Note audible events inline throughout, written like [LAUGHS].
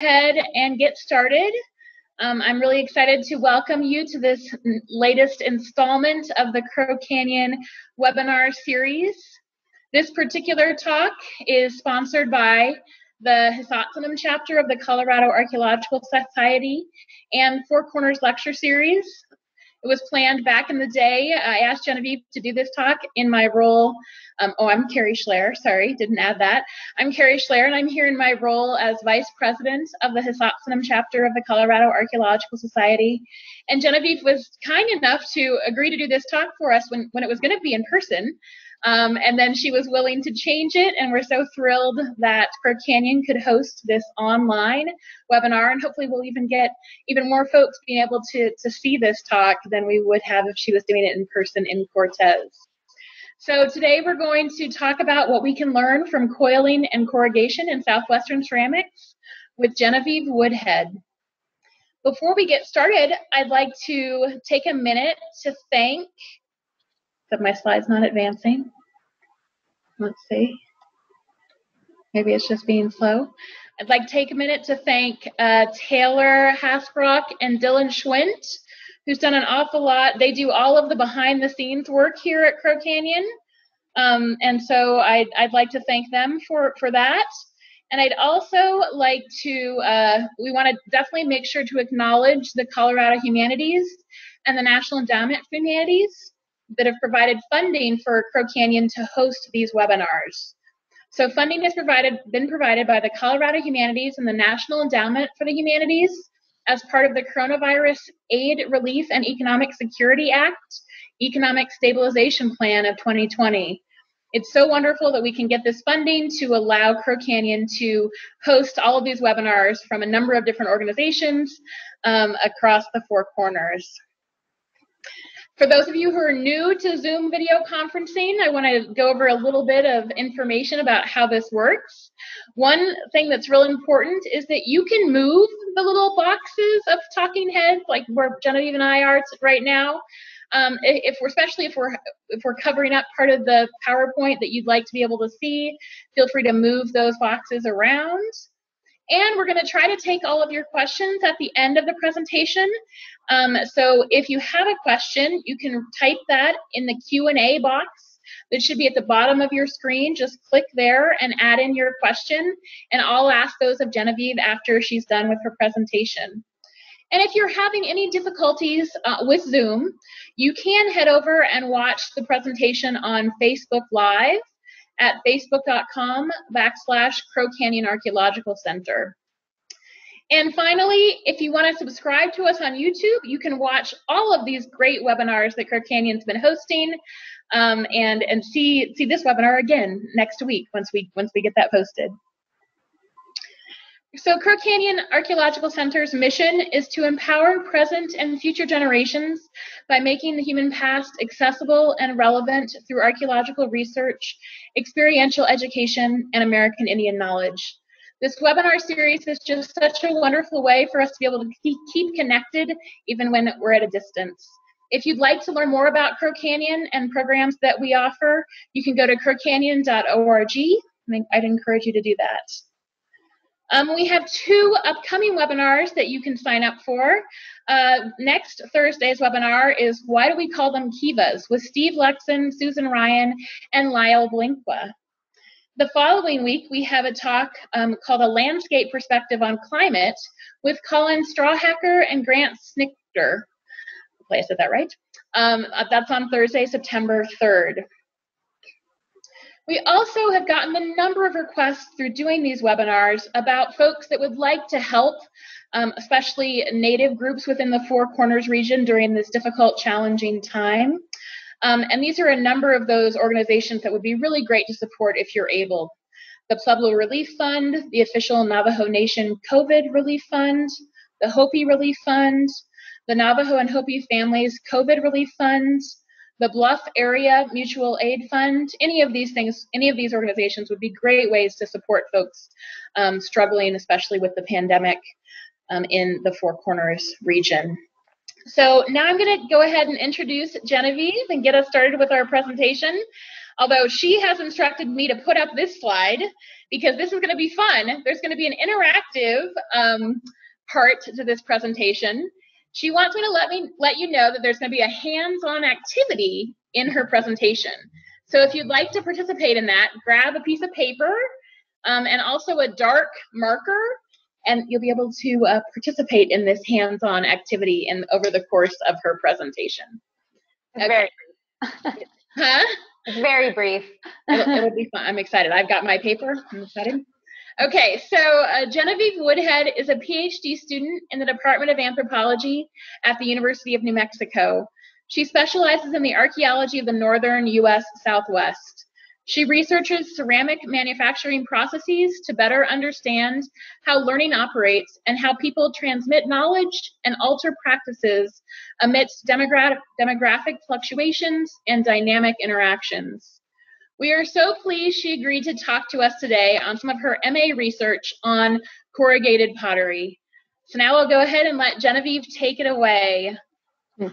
ahead and get started. Um, I'm really excited to welcome you to this latest installment of the Crow Canyon webinar series. This particular talk is sponsored by the Hisatsinom chapter of the Colorado Archaeological Society and Four Corners Lecture Series. It was planned back in the day. I asked Genevieve to do this talk in my role. Um, oh, I'm Carrie Schler. Sorry, didn't add that. I'm Carrie Schler, and I'm here in my role as Vice President of the Hisatsinom chapter of the Colorado Archaeological Society. And Genevieve was kind enough to agree to do this talk for us when, when it was going to be in person. Um, and then she was willing to change it, and we're so thrilled that Crow Canyon could host this online webinar, and hopefully we'll even get even more folks being able to, to see this talk than we would have if she was doing it in person in Cortez. So today we're going to talk about what we can learn from coiling and corrugation in southwestern ceramics with Genevieve Woodhead. Before we get started, I'd like to take a minute to thank but my slide's not advancing. Let's see. Maybe it's just being slow. I'd like to take a minute to thank uh, Taylor Hasbrock and Dylan Schwint, who's done an awful lot. They do all of the behind the scenes work here at Crow Canyon. Um, and so I'd, I'd like to thank them for, for that. And I'd also like to, uh, we want to definitely make sure to acknowledge the Colorado Humanities and the National Endowment for Humanities that have provided funding for Crow Canyon to host these webinars. So funding has provided, been provided by the Colorado Humanities and the National Endowment for the Humanities as part of the Coronavirus Aid, Relief, and Economic Security Act, Economic Stabilization Plan of 2020. It's so wonderful that we can get this funding to allow Crow Canyon to host all of these webinars from a number of different organizations um, across the four corners. For those of you who are new to Zoom video conferencing, I want to go over a little bit of information about how this works. One thing that's real important is that you can move the little boxes of talking heads, like where Genevieve and I are right now. Um, if we're, especially if we're if we're covering up part of the PowerPoint that you'd like to be able to see, feel free to move those boxes around. And we're going to try to take all of your questions at the end of the presentation. Um, so if you have a question, you can type that in the Q&A box that should be at the bottom of your screen. Just click there and add in your question, and I'll ask those of Genevieve after she's done with her presentation. And if you're having any difficulties uh, with Zoom, you can head over and watch the presentation on Facebook Live at facebook.com backslash Crow Canyon Archaeological Center. And finally, if you want to subscribe to us on YouTube, you can watch all of these great webinars that Crow Canyon's been hosting, um, and and see see this webinar again next week once we once we get that posted. So Crow Canyon Archaeological Center's mission is to empower present and future generations by making the human past accessible and relevant through archaeological research, experiential education, and American Indian knowledge. This webinar series is just such a wonderful way for us to be able to keep connected even when we're at a distance. If you'd like to learn more about Crow Canyon and programs that we offer, you can go to crowcanyon.org. I'd encourage you to do that. Um, we have two upcoming webinars that you can sign up for. Uh, next Thursday's webinar is Why Do We Call Them Kivas with Steve Lekson, Susan Ryan, and Lyle Balenquah. The following week, we have a talk um, called A Landscape Perspective on Climate with Colin Strawhacker and Grant Snitker. Hopefully I said that right. Um, that's on Thursday, September 3rd. We also have gotten a number of requests through doing these webinars about folks that would like to help, um, especially Native groups within the Four Corners region during this difficult, challenging time. Um, and these are a number of those organizations that would be really great to support if you're able. The Pueblo Relief Fund, the official Navajo Nation COVID Relief Fund, the Hopi Relief Fund, the Navajo and Hopi Families COVID Relief Fund, the Bluff Area Mutual Aid Fund, any of these things, any of these organizations would be great ways to support folks um, struggling, especially with the pandemic um, in the Four Corners region. So now I'm going to go ahead and introduce Genevieve and get us started with our presentation. Although she has instructed me to put up this slide because this is going to be fun. There's going to be an interactive um, part to this presentation. She wants me to let me let you know that there's going to be a hands-on activity in her presentation. So if you'd like to participate in that, grab a piece of paper um, and also a dark marker, and you'll be able to uh, participate in this hands-on activity in over the course of her presentation. Okay. very huh? It's very brief. it'll, it'll, be fun. I'm excited. I've got my paper. I'm excited. Okay, so uh, Genevieve Woodhead is a PhD student in the Department of Anthropology at the University of New Mexico. She specializes in the archaeology of the northern U.S. Southwest. She researches ceramic manufacturing processes to better understand how learning operates and how people transmit knowledge and alter practices amidst demogra- demographic fluctuations and dynamic interactions. We are so pleased she agreed to talk to us today on some of her MA research on corrugated pottery. So now I'll go ahead and let Genevieve take it away. Hmm.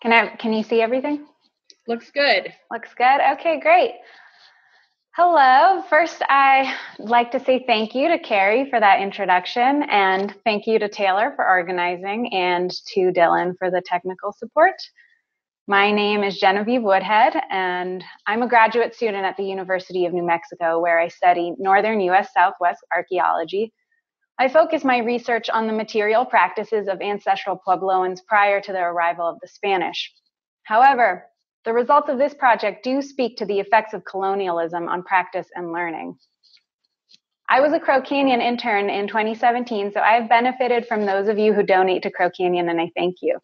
Can I can you see everything? Looks good. Looks good. Okay, great. Hello. First, I'd like to say thank you to Carrie for that introduction, and thank you to Taylor for organizing, and to Dylan for the technical support. My name is Genevieve Woodhead, and I'm a graduate student at the University of New Mexico, where I study Northern U.S. Southwest archaeology I focus my research on the material practices of ancestral Puebloans prior to the arrival of the Spanish. However, the results of this project do speak to the effects of colonialism on practice and learning. I was a Crow Canyon intern in 2017, so I have benefited from those of you who donate to Crow Canyon, and I thank you.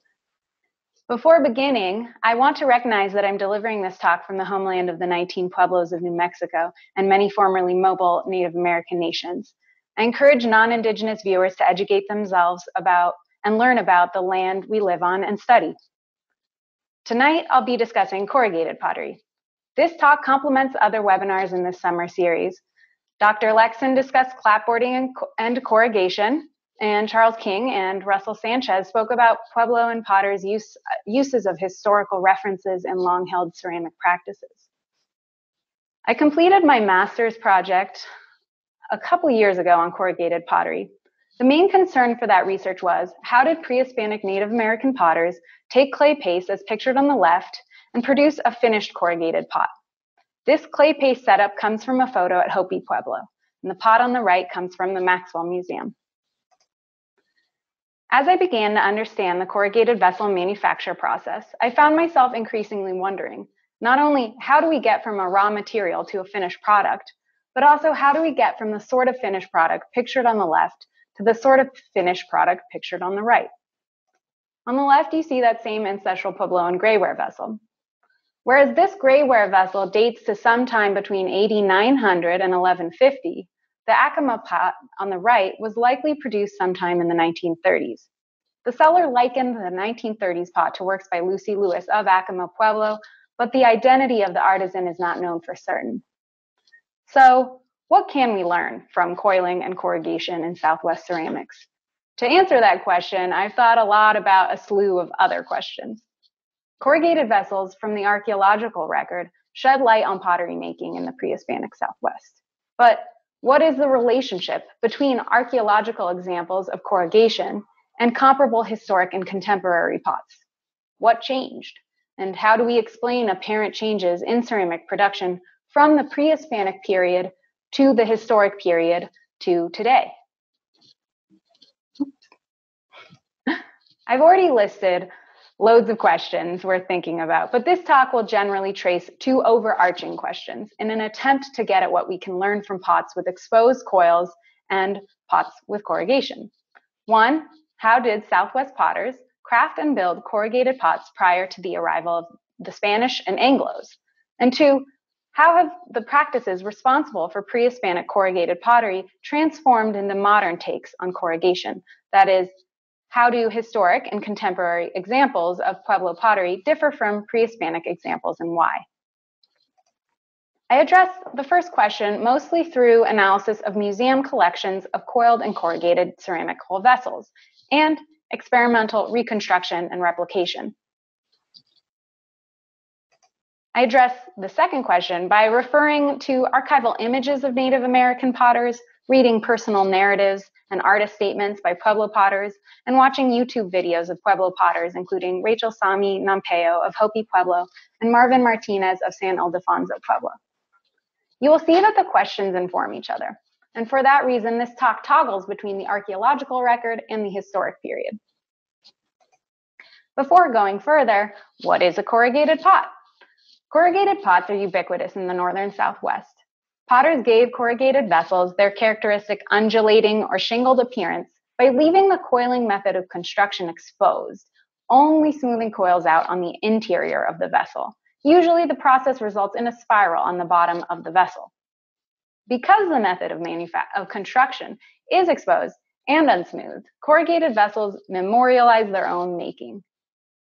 Before beginning, I want to recognize that I'm delivering this talk from the homeland of the 19 Pueblos of New Mexico and many formerly mobile Native American nations. I encourage non Indigenous viewers to educate themselves about and learn about the land we live on and study. Tonight, I'll be discussing corrugated pottery. This talk complements other webinars in this summer series. Dr. Lekson discussed clapboarding and, corrugation, and Charles King and Russell Sanchez spoke about Pueblo and potters' use, uses of historical references and long held ceramic practices. I completed my master's project a couple years ago on corrugated pottery. The main concern for that research was how did pre Hispanic Native American potters take clay paste as pictured on the left and produce a finished corrugated pot? This clay paste setup comes from a photo at Hopi Pueblo, and the pot on the right comes from the Maxwell Museum. As I began to understand the corrugated vessel manufacture process, I found myself increasingly wondering not only how do we get from a raw material to a finished product, but also how do we get from the sort of finished product pictured on the left to the sort of finished product pictured on the right. On the left, you see that same ancestral Puebloan grayware vessel. Whereas this grayware vessel dates to sometime between 8900 and 1150, the Acoma pot on the right was likely produced sometime in the 1930s. The seller likened the 1930s pot to works by Lucy Lewis of Acoma Pueblo, but the identity of the artisan is not known for certain. So, what can we learn from coiling and corrugation in Southwest ceramics? To answer that question, I've thought a lot about a slew of other questions. Corrugated vessels from the archaeological record shed light on pottery making in the pre Hispanic Southwest. But what is the relationship between archaeological examples of corrugation and comparable historic and contemporary pots? What changed? And how do we explain apparent changes in ceramic production from the pre Hispanic period to the historic period to today. I've already listed loads of questions we're thinking about, but this talk will generally trace two overarching questions in an attempt to get at what we can learn from pots with exposed coils and pots with corrugation. One, how did Southwest potters craft and build corrugated pots prior to the arrival of the Spanish and Anglos? And two, how have the practices responsible for pre Hispanic corrugated pottery transformed into modern takes on corrugation? That is, how do historic and contemporary examples of Pueblo pottery differ from pre Hispanic examples and why? I address the first question mostly through analysis of museum collections of coiled and corrugated ceramic whole vessels and experimental reconstruction and replication. I address the second question by referring to archival images of Native American potters, reading personal narratives and artist statements by Pueblo potters, and watching YouTube videos of Pueblo potters, including Rachel Sahmie Nampeyo of Hopi Pueblo and Marvin Martinez of San Ildefonso Pueblo. You will see that the questions inform each other. And for that reason, this talk toggles between the archaeological record and the historic period. Before going further, what is a corrugated pot? Corrugated pots are ubiquitous in the northern Southwest. Potters gave corrugated vessels their characteristic undulating or shingled appearance by leaving the coiling method of construction exposed, only smoothing coils out on the interior of the vessel. Usually, the process results in a spiral on the bottom of the vessel. Because the method of, manufa- of construction is exposed and unsmoothed, corrugated vessels memorialize their own making.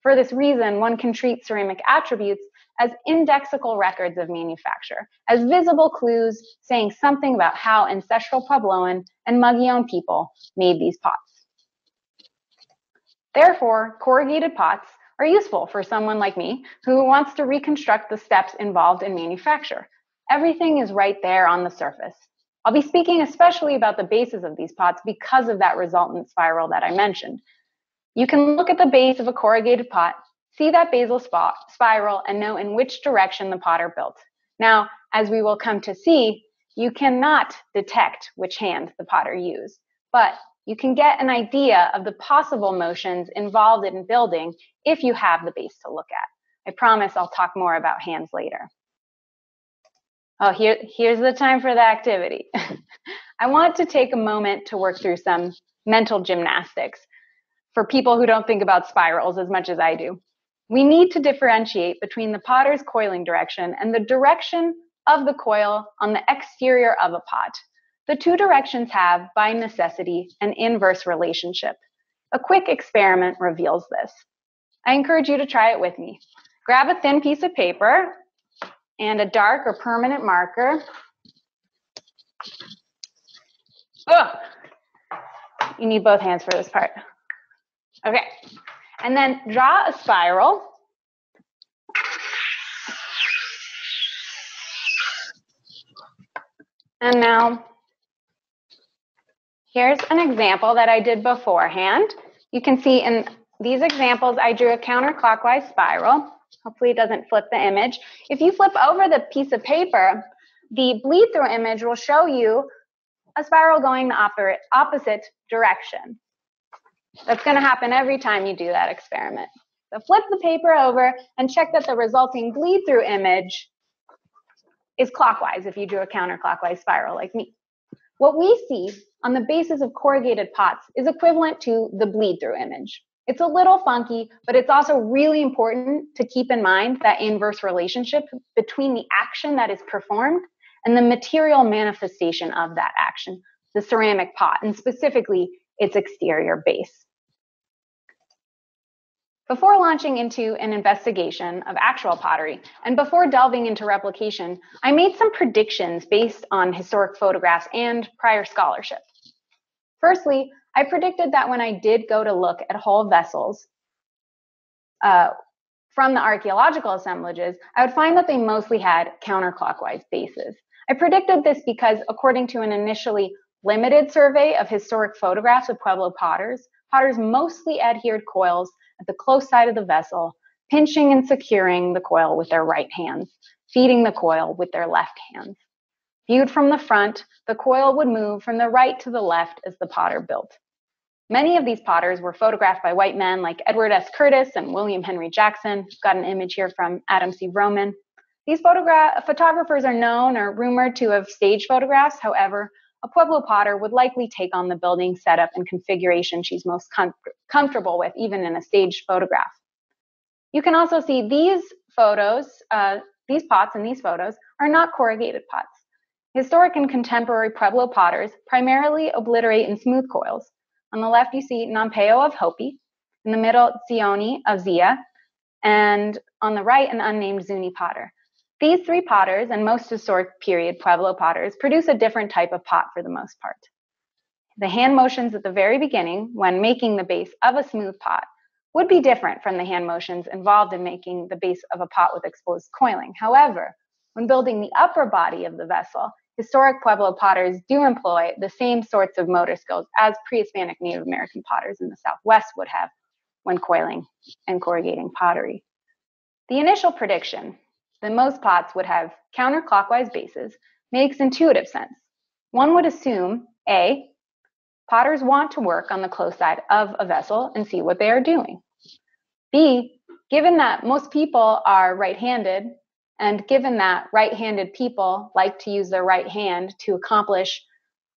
For this reason, one can treat ceramic attributes as indexical records of manufacture, as visible clues saying something about how ancestral Puebloan and Mogollon people made these pots. Therefore, corrugated pots are useful for someone like me who wants to reconstruct the steps involved in manufacture. Everything is right there on the surface. I'll be speaking especially about the bases of these pots because of that resultant spiral that I mentioned. You can look at the base of a corrugated pot See that basal spot, spiral and know in which direction the potter built. Now, as we will come to see, you cannot detect which hand the potter used, but you can get an idea of the possible motions involved in building if you have the base to look at. I promise I'll talk more about hands later. Oh, here, here's the time for the activity. [LAUGHS] I want to take a moment to work through some mental gymnastics for people who don't think about spirals as much as I do. We need to differentiate between the potter's coiling direction and the direction of the coil on the exterior of a pot. The two directions have, by necessity, an inverse relationship. A quick experiment reveals this. I encourage you to try it with me. Grab a thin piece of paper and a dark or permanent marker. Oh, you need both hands for this part. Okay, and then draw a spiral. And now here's an example that I did beforehand. You can see in these examples, I drew a counterclockwise spiral. Hopefully it doesn't flip the image. If you flip over the piece of paper, the bleed through image will show you a spiral going the opposite direction. That's going to happen every time you do that experiment. So flip the paper over and check that the resulting bleed through image is clockwise if you drew a counterclockwise spiral like me. What we see on the basis of corrugated pots is equivalent to the bleed through image. It's a little funky, but it's also really important to keep in mind that inverse relationship between the action that is performed and the material manifestation of that action, the ceramic pot, and specifically its exterior base. Before launching into an investigation of actual pottery and before delving into replication, I made some predictions based on historic photographs and prior scholarship. Firstly, I predicted that when I did go to look at whole vessels uh, from the archaeological assemblages, I would find that they mostly had counterclockwise bases. I predicted this because, according to an initially limited survey of historic photographs of Pueblo potters, potters mostly adhered coils at the close side of the vessel, pinching and securing the coil with their right hands, feeding the coil with their left hands. Viewed from the front, the coil would move from the right to the left as the potter built. Many of these potters were photographed by white men like Edward S. Curtis and William Henry Jackson. Got an image here from Adam C. Vroman. These photogra- photographers are known or rumored to have staged photographs. However, a Pueblo potter would likely take on the building setup and configuration she's most com- comfortable with, even in a staged photograph. You can also see these photos, uh, these pots and these photos are not corrugated pots. Historic and contemporary Pueblo potters primarily obliterate in smooth coils. On the left, you see Nampeyo of Hopi. In the middle, Zioni of Zia. And on the right, an unnamed Zuni potter. These three potters and most historic period Pueblo potters produce a different type of pot for the most part. The hand motions at the very beginning, when making the base of a smooth pot, would be different from the hand motions involved in making the base of a pot with exposed coiling. However, when building the upper body of the vessel, historic Pueblo potters do employ the same sorts of motor skills as pre Hispanic Native American potters in the Southwest would have when coiling and corrugating pottery. The initial prediction that most pots would have counterclockwise bases makes intuitive sense. One would assume A, potters want to work on the close side of a vessel and see what they are doing. B, given that most people are right handed, and given that right handed people like to use their right hand to accomplish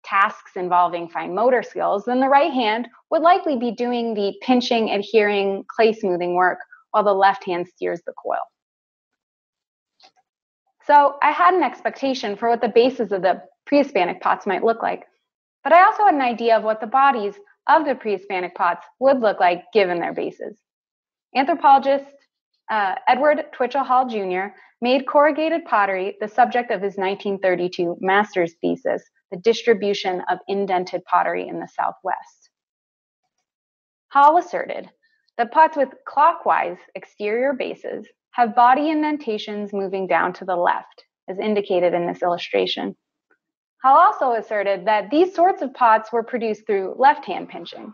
tasks involving fine motor skills, then the right hand would likely be doing the pinching, adhering, clay smoothing work while the left hand steers the coil. So I had an expectation for what the bases of the pre-Hispanic pots might look like, but I also had an idea of what the bodies of the pre-Hispanic pots would look like given their bases. Anthropologist uh, Edward Twitchell Hall Jr. made corrugated pottery the subject of his 1932 master's thesis, The Distribution of Indented Pottery in the Southwest. Hall asserted that pots with clockwise exterior bases have body indentations moving down to the left, as indicated in this illustration. Hall also asserted that these sorts of pots were produced through left hand pinching.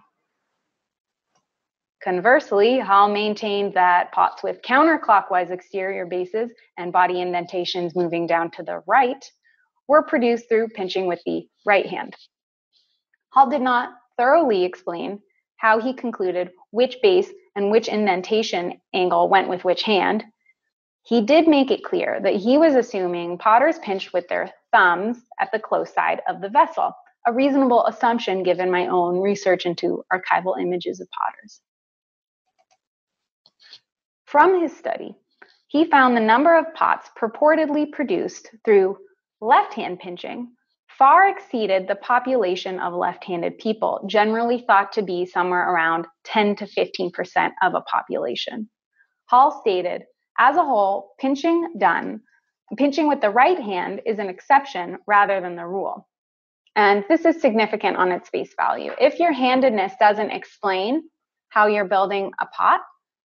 Conversely, Hall maintained that pots with counterclockwise exterior bases and body indentations moving down to the right were produced through pinching with the right hand. Hall did not thoroughly explain how he concluded which base and which indentation angle went with which hand, he did make it clear that he was assuming potters pinched with their thumbs at the close side of the vessel, a reasonable assumption given my own research into archival images of potters. From his study, he found the number of pots purportedly produced through left hand pinching far exceeded the population of left handed people, generally thought to be somewhere around 10 to 15% of a population. Hall stated as a whole, pinching done, pinching with the right hand is an exception rather than the rule. And this is significant on its face value. If your handedness doesn't explain how you're building a pot,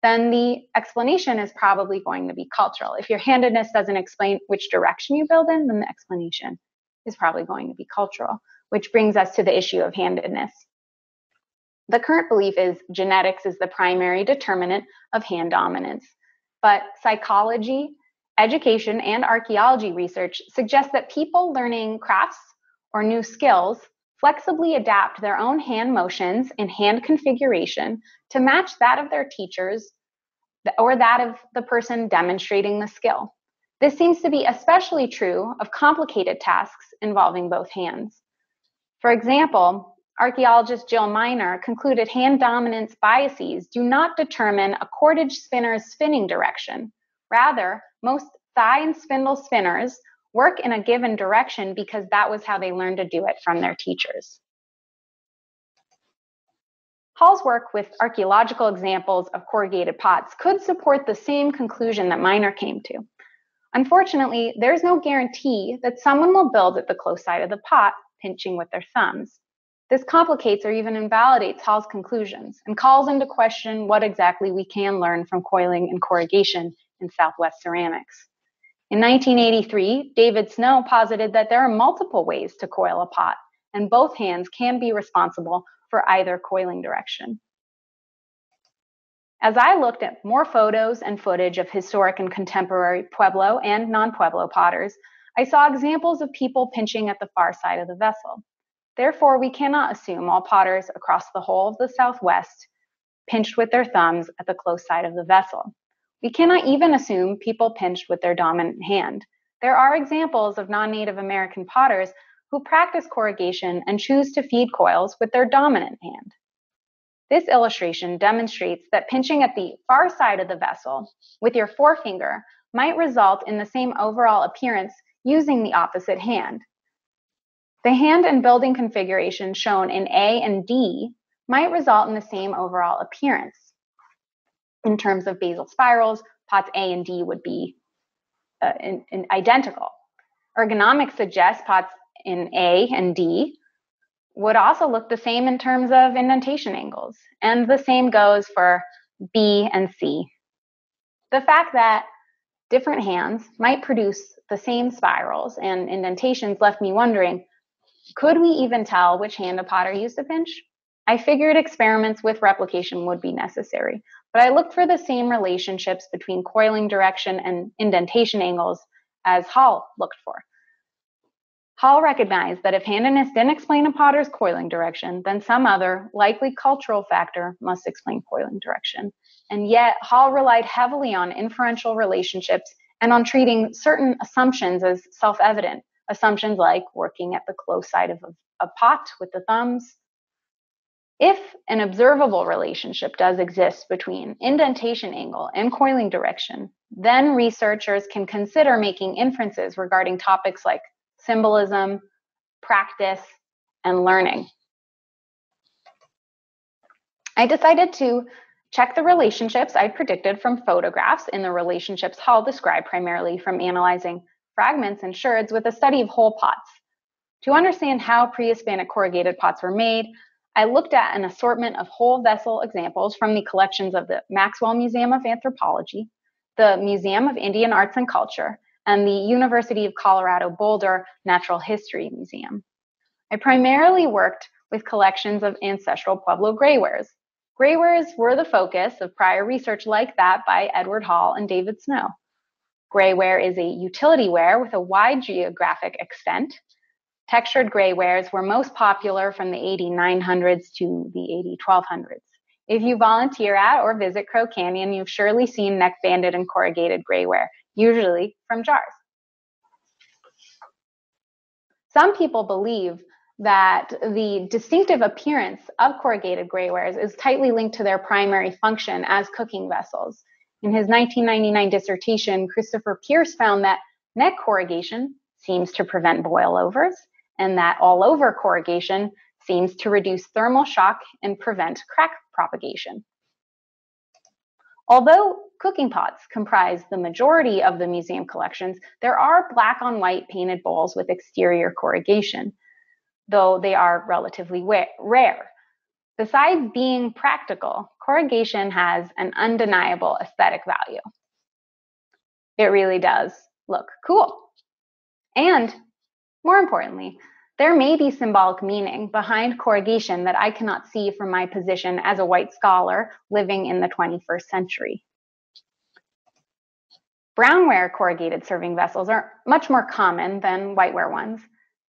then the explanation is probably going to be cultural. If your handedness doesn't explain which direction you build in, then the explanation is probably going to be cultural, which brings us to the issue of handedness. The current belief is genetics is the primary determinant of hand dominance. But psychology, education, and archaeology research suggest that people learning crafts or new skills flexibly adapt their own hand motions and hand configuration to match that of their teachers or that of the person demonstrating the skill. This seems to be especially true of complicated tasks involving both hands. For example, archaeologist Jill Minar concluded hand dominance biases do not determine a cordage spinner's spinning direction. Rather, most thigh and spindle spinners work in a given direction because that was how they learned to do it from their teachers. Hall's work with archaeological examples of corrugated pots could support the same conclusion that Minar came to. Unfortunately, there's no guarantee that someone will build at the close side of the pot, pinching with their thumbs. This complicates or even invalidates Hall's conclusions and calls into question what exactly we can learn from coiling and corrugation in Southwest ceramics. In 1983, David Snow posited that there are multiple ways to coil a pot, and both hands can be responsible for either coiling direction. As I looked at more photos and footage of historic and contemporary Pueblo and non Pueblo potters, I saw examples of people pinching at the far side of the vessel. Therefore, we cannot assume all potters across the whole of the Southwest pinched with their thumbs at the close side of the vessel. We cannot even assume people pinched with their dominant hand. There are examples of non Native American potters who practice corrugation and choose to feed coils with their dominant hand. This illustration demonstrates that pinching at the far side of the vessel with your forefinger might result in the same overall appearance using the opposite hand. The hand and building configuration shown in A and D might result in the same overall appearance. In terms of basal spirals, pots A and D would be uh, in, in identical. Ergonomics suggests pots in A and D would also look the same in terms of indentation angles. And the same goes for B and C. The fact that different hands might produce the same spirals and indentations left me wondering could we even tell which hand a potter used to pinch? I figured experiments with replication would be necessary, but I looked for the same relationships between coiling direction and indentation angles as Hall looked for. Hall recognized that if handedness didn't explain a potter's coiling direction, then some other, likely cultural factor must explain coiling direction. And yet, Hall relied heavily on inferential relationships and on treating certain assumptions as self evident. Assumptions like working at the close side of a, a pot with the thumbs. If an observable relationship does exist between indentation angle and coiling direction, then researchers can consider making inferences regarding topics like symbolism, practice, and learning. I decided to check the relationships I'd predicted from photographs in the relationships Hall described primarily from analyzing fragments and sherds with a study of whole pots. To understand how pre-Hispanic corrugated pots were made, I looked at an assortment of whole vessel examples from the collections of the Maxwell Museum of Anthropology, the Museum of Indian Arts and Culture, and the University of Colorado Boulder Natural History Museum. I primarily worked with collections of ancestral Pueblo graywares. Graywares were the focus of prior research like that by Edward Hall and David Snow. Grayware is a utility ware with a wide geographic extent. Textured graywares were most popular from the 8900s to the 1200s. If you volunteer at or visit Crow Canyon, you've surely seen neck banded and corrugated grayware usually from jars. Some people believe that the distinctive appearance of corrugated graywares is tightly linked to their primary function as cooking vessels. In his 1999 dissertation, Christopher Pierce found that neck corrugation seems to prevent boilovers, and that all over corrugation seems to reduce thermal shock and prevent crack propagation. Although cooking pots comprise the majority of the museum collections, there are black on white painted bowls with exterior corrugation, though they are relatively rare. Besides being practical, corrugation has an undeniable aesthetic value. It really does look cool. And more importantly, there may be symbolic meaning behind corrugation that I cannot see from my position as a white scholar living in the 21st century. Brownware corrugated serving vessels are much more common than whiteware ones.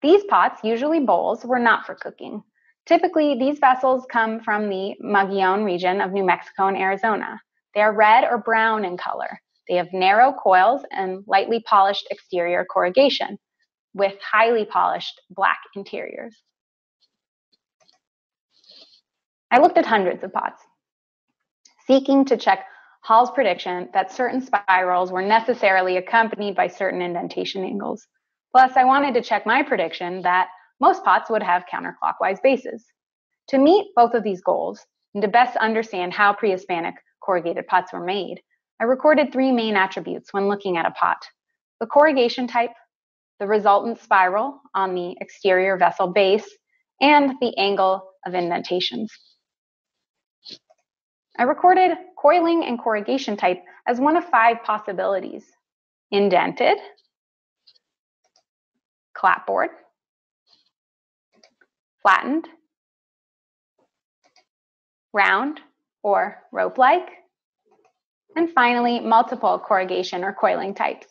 These pots, usually bowls, were not for cooking. Typically, these vessels come from the Mogollon region of New Mexico and Arizona. They are red or brown in color. They have narrow coils and lightly polished exterior corrugation with highly polished black interiors. I looked at hundreds of pots, seeking to check Hall's prediction that certain spirals were necessarily accompanied by certain indentation angles. Plus, I wanted to check my prediction that most pots would have counterclockwise bases. To meet both of these goals, and to best understand how pre Hispanic corrugated pots were made, I recorded three main attributes when looking at a pot the corrugation type, the resultant spiral on the exterior vessel base, and the angle of indentations. I recorded coiling and corrugation type as one of five possibilities. Indented, clapboard, flattened, round or rope-like, and finally, multiple corrugation or coiling types.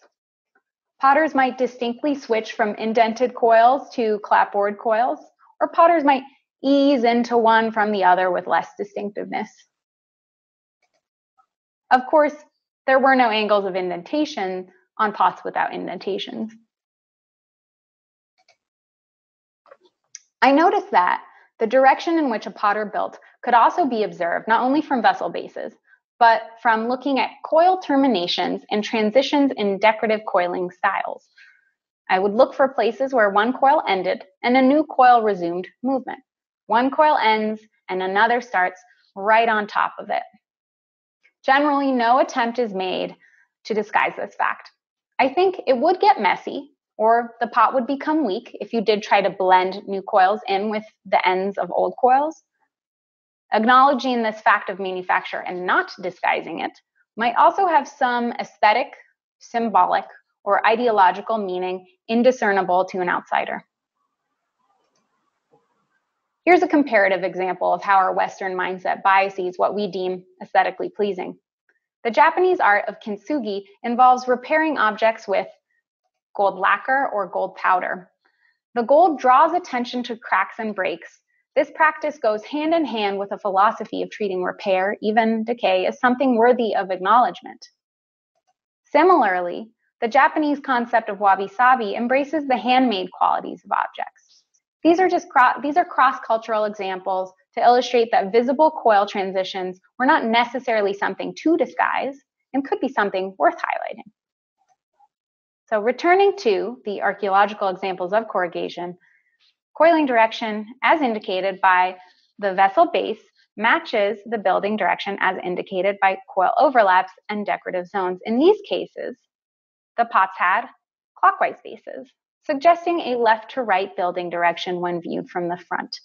Potters might distinctly switch from indented coils to clapboard coils, or potters might ease into one from the other with less distinctiveness. Of course, there were no angles of indentation on pots without indentations. I noticed that the direction in which a potter built could also be observed not only from vessel bases, but from looking at coil terminations and transitions in decorative coiling styles. I would look for places where one coil ended and a new coil resumed movement. One coil ends and another starts right on top of it. Generally, no attempt is made to disguise this fact. I think it would get messy or the pot would become weak if you did try to blend new coils in with the ends of old coils. Acknowledging this fact of manufacture and not disguising it might also have some aesthetic, symbolic, or ideological meaning indiscernible to an outsider. Here's a comparative example of how our Western mindset biases what we deem aesthetically pleasing. The Japanese art of kintsugi involves repairing objects with gold lacquer or gold powder. The gold draws attention to cracks and breaks. This practice goes hand in hand with a philosophy of treating repair, even decay, as something worthy of acknowledgement. Similarly, the Japanese concept of wabi sabi embraces the handmade qualities of objects. These are just cro- these are cross-cultural examples to illustrate that visible coil transitions were not necessarily something to disguise and could be something worth highlighting. So returning to the archaeological examples of corrugation, coiling direction as indicated by the vessel base matches the building direction as indicated by coil overlaps and decorative zones. In these cases, the pots had clockwise bases, suggesting a left to right building direction when viewed from the front.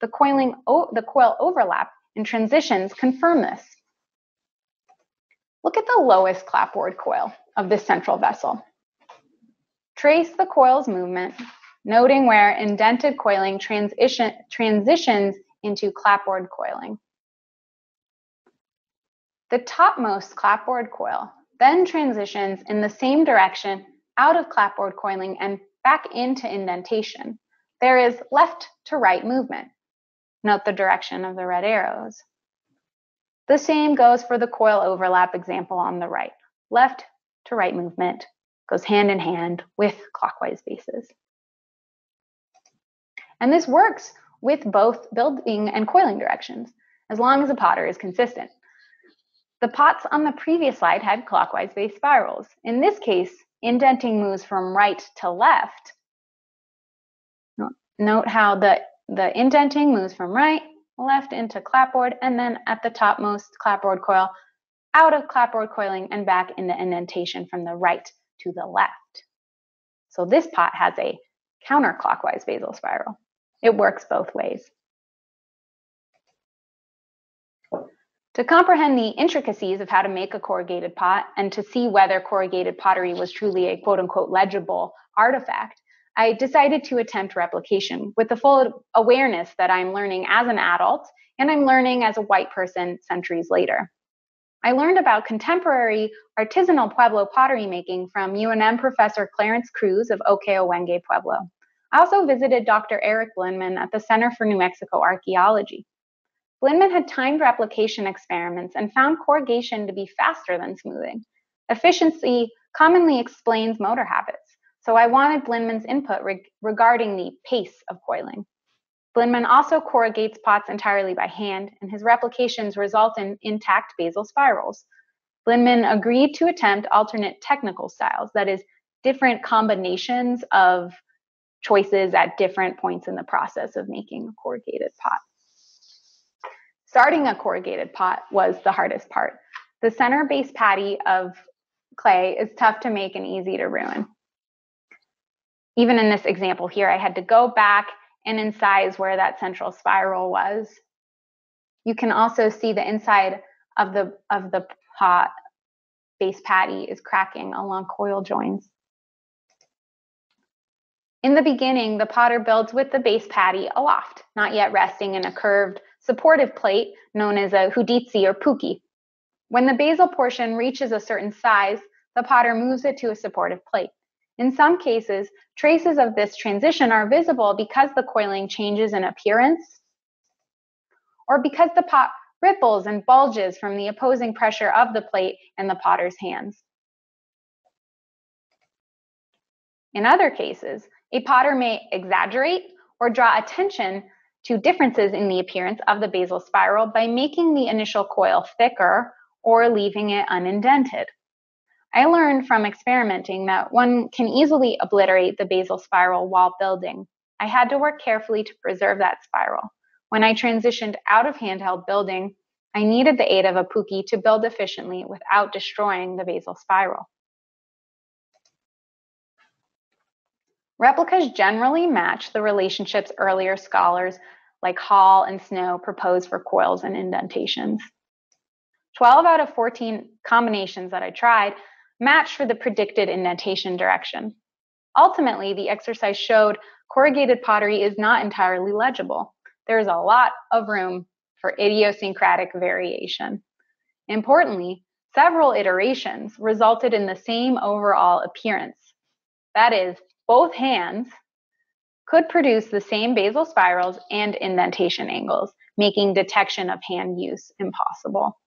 The, coiling, the coil overlap and transitions confirm this. Look at the lowest clapboard coil of this central vessel. Trace the coil's movement, noting where indented coiling transition, transitions into clapboard coiling. The topmost clapboard coil then transitions in the same direction out of clapboard coiling and back into indentation. There is left to right movement. Note the direction of the red arrows. The same goes for the coil overlap example on the right. Left to right movement goes hand in hand with clockwise bases. And this works with both building and coiling directions, as long as the potter is consistent. The pots on the previous slide had clockwise base spirals. In this case, indenting moves from right to left. Note how the the indenting moves from right, left into clapboard, and then at the topmost clapboard coil, out of clapboard coiling and back into indentation from the right to the left. So this pot has a counterclockwise basal spiral. It works both ways. To comprehend the intricacies of how to make a corrugated pot and to see whether corrugated pottery was truly a quote unquote legible artifact, I decided to attempt replication with the full awareness that I'm learning as an adult and I'm learning as a white person centuries later. I learned about contemporary artisanal Pueblo pottery making from UNM professor Clarence Cruz of Ohkay Pueblo. I also visited Dr. Eric Blinman at the Center for New Mexico Archaeology. Blinman had timed replication experiments and found corrugation to be faster than smoothing. Efficiency commonly explains motor habits. So I wanted Blinman's input reg- regarding the pace of coiling. Blinman also corrugates pots entirely by hand, and his replications result in intact basal spirals. Blinman agreed to attempt alternate technical styles, that is, different combinations of choices at different points in the process of making a corrugated pot. Starting a corrugated pot was the hardest part. The center base patty of clay is tough to make and easy to ruin even in this example here, I had to go back and in size where that central spiral was. You can also see the inside of the of the pot base patty is cracking along coil joints. In the beginning, the potter builds with the base patty aloft, not yet resting in a curved supportive plate known as a huditsi or puki. When the basal portion reaches a certain size, the potter moves it to a supportive plate. In some cases, traces of this transition are visible because the coiling changes in appearance or because the pot ripples and bulges from the opposing pressure of the plate and the potter's hands. In other cases, a potter may exaggerate or draw attention to differences in the appearance of the basal spiral by making the initial coil thicker or leaving it unindented. I learned from experimenting that one can easily obliterate the basal spiral while building. I had to work carefully to preserve that spiral. When I transitioned out of handheld building, I needed the aid of a Puki to build efficiently without destroying the basal spiral. Replicas generally match the relationships earlier scholars like Hall and Snow proposed for coils and indentations. 12 out of 14 combinations that I tried matched for the predicted indentation direction. Ultimately, the exercise showed corrugated pottery is not entirely legible. There is a lot of room for idiosyncratic variation. Importantly, several iterations resulted in the same overall appearance. That is, both hands could produce the same basal spirals and indentation angles, making detection of hand use impossible.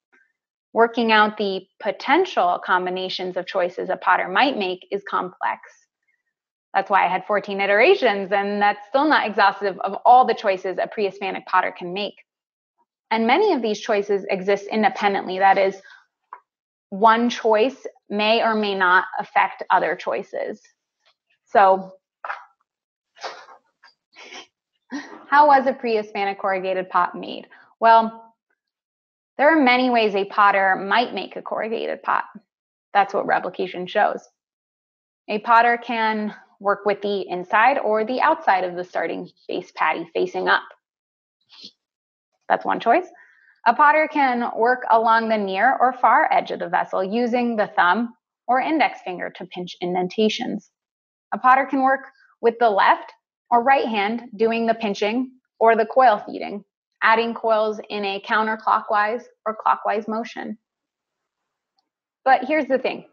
Working out the potential combinations of choices a potter might make is complex. That's why I had 14 iterations, and that's still not exhaustive of all the choices a pre Hispanic potter can make. And many of these choices exist independently. That is, one choice may or may not affect other choices. So, how was a pre Hispanic corrugated pot made? Well, there are many ways a potter might make a corrugated pot. That's what replication shows. A potter can work with the inside or the outside of the starting base patty facing up. That's one choice. A potter can work along the near or far edge of the vessel using the thumb or index finger to pinch indentations. A potter can work with the left or right hand doing the pinching or the coil feeding, adding coils in a counterclockwise or clockwise motion. But here's the thing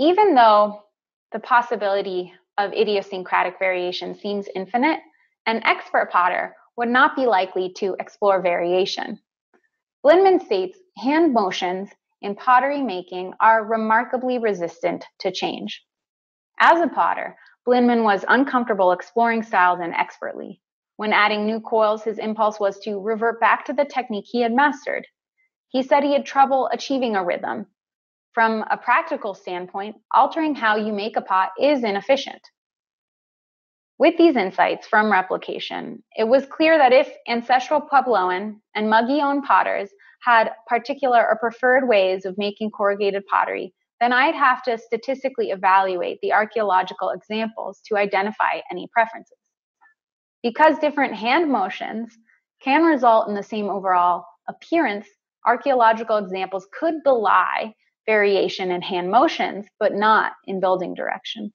even though the possibility of idiosyncratic variation seems infinite, an expert potter would not be likely to explore variation. Blinman states hand motions in pottery making are remarkably resistant to change. As a potter, Blinman was uncomfortable exploring styles inexpertly. When adding new coils, his impulse was to revert back to the technique he had mastered. He said he had trouble achieving a rhythm. From a practical standpoint, altering how you make a pot is inefficient. With these insights from replication, it was clear that if ancestral Puebloan and Mogollon potters had particular or preferred ways of making corrugated pottery, then I'd have to statistically evaluate the archaeological examples to identify any preferences. Because different hand motions can result in the same overall appearance, archaeological examples could belie variation in hand motions, but not in building direction.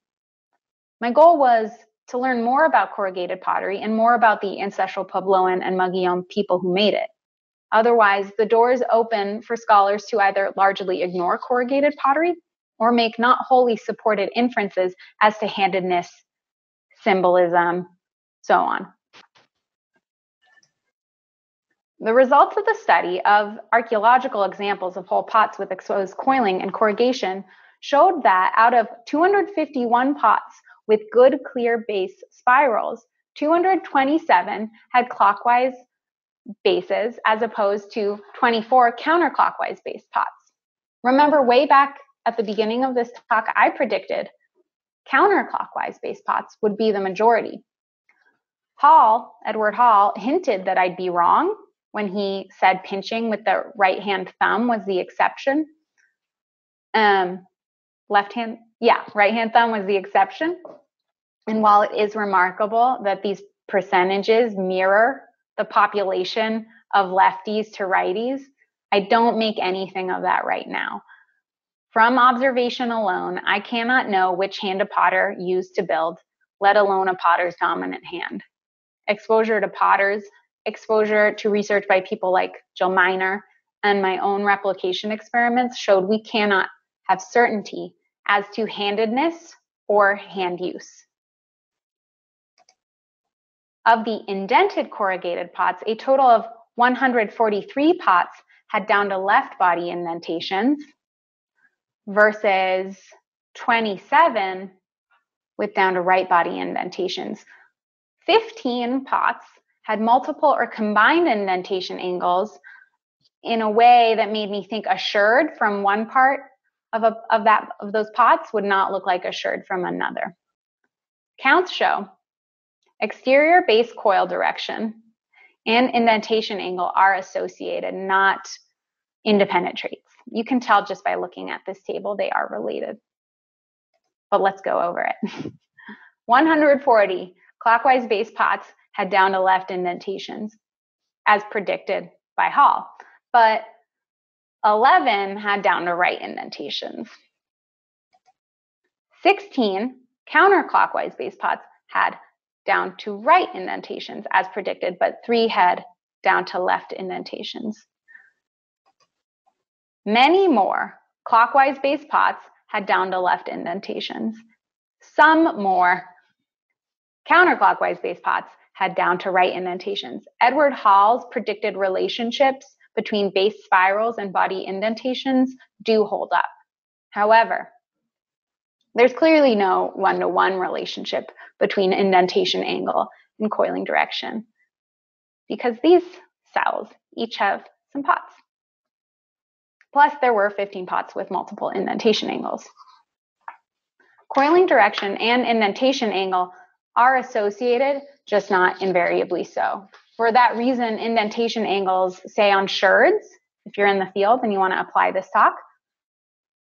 My goal was to learn more about corrugated pottery and more about the ancestral Puebloan and Mogollon people who made it. Otherwise, the door is open for scholars to either largely ignore corrugated pottery or make not wholly supported inferences as to handedness, symbolism, so on. The results of the study of archaeological examples of whole pots with exposed coiling and corrugation showed that out of 251 pots with good clear base spirals. 227 had clockwise bases as opposed to 24 counterclockwise base pots. Remember, way back at the beginning of this talk, I predicted counterclockwise base pots would be the majority. Hall, Edward Hall, hinted that I'd be wrong when he said pinching with the right hand thumb was the exception. Um, left hand, yeah, right hand thumb was the exception. And while it is remarkable that these percentages mirror the population of lefties to righties, I don't make anything of that right now. From observation alone, I cannot know which hand a potter used to build, let alone a potter's dominant hand. Exposure to potters, exposure to research by people like Jill Minar, and my own replication experiments showed we cannot have certainty as to handedness or hand use. Of the indented corrugated pots, a total of 143 pots had down to left body indentations versus 27 with down to right body indentations. 15 pots had multiple or combined indentation angles in a way that made me think assured from one part of, a, of that of those pots would not look like assured from another. Counts show exterior base coil direction and indentation angle are associated, not independent traits. You can tell just by looking at this table, they are related. But let's go over it. [LAUGHS] 140 clockwise base pots had down to left indentations, as predicted by Hall, but 11 had down to right indentations. 16 counterclockwise base pots had down to right indentations as predicted, but three had down to left indentations. Many more clockwise base pots had down to left indentations. Some more counterclockwise base pots had down to right indentations. Edward Hall's predicted relationships between base spirals and body indentations do hold up. However, there's clearly no one to one relationship between indentation angle and coiling direction because these cells each have some pots. Plus, there were 15 pots with multiple indentation angles. Coiling direction and indentation angle are associated, just not invariably so. For that reason, indentation angles, say on sherds, if you're in the field and you want to apply this talk,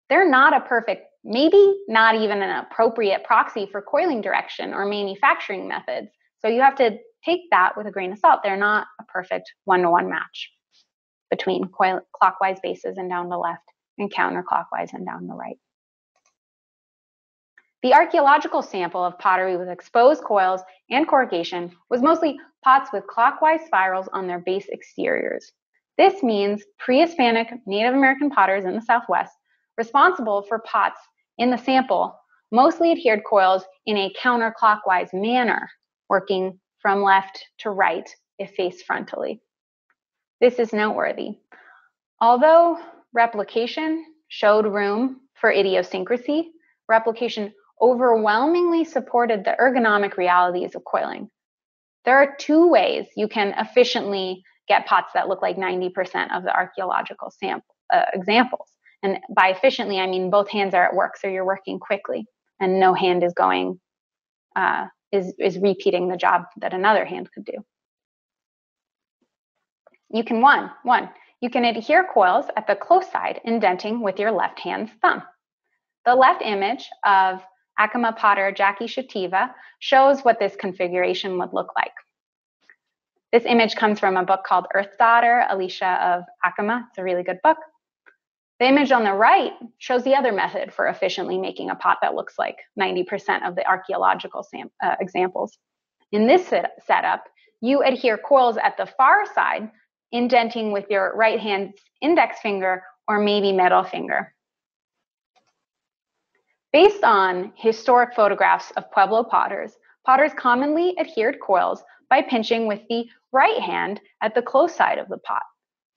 they're not a perfect, maybe not even an appropriate proxy for coiling direction or manufacturing methods. So you have to take that with a grain of salt. They're not a perfect one to one match between coil- clockwise bases and down the left and counterclockwise and down the right. The archaeological sample of pottery with exposed coils and corrugation was mostly pots with clockwise spirals on their base exteriors. This means pre Hispanic Native American potters in the Southwest responsible for pots in the sample mostly adhered coils in a counterclockwise manner, working from left to right if faced frontally. This is noteworthy. Although replication showed room for idiosyncrasy, replication overwhelmingly supported the ergonomic realities of coiling. There are two ways you can efficiently get pots that look like 90% of the archaeological sample, uh, examples. And by efficiently, I mean both hands are at work, so you're working quickly, and no hand is going uh, is is repeating the job that another hand could do. You can one one you can adhere coils at the close side, indenting with your left hand's thumb. The left image of Acoma potter Jackie Shutiva shows what this configuration would look like. This image comes from a book called Earth Daughter, Alicia of Acoma. It's a really good book. The image on the right shows the other method for efficiently making a pot that looks like 90% of the archaeological sam- uh, examples. In this set- setup, you adhere coils at the far side, indenting with your right hand's index finger or maybe middle finger. Based on historic photographs of Pueblo potters, potters commonly adhered coils by pinching with the right hand at the close side of the pot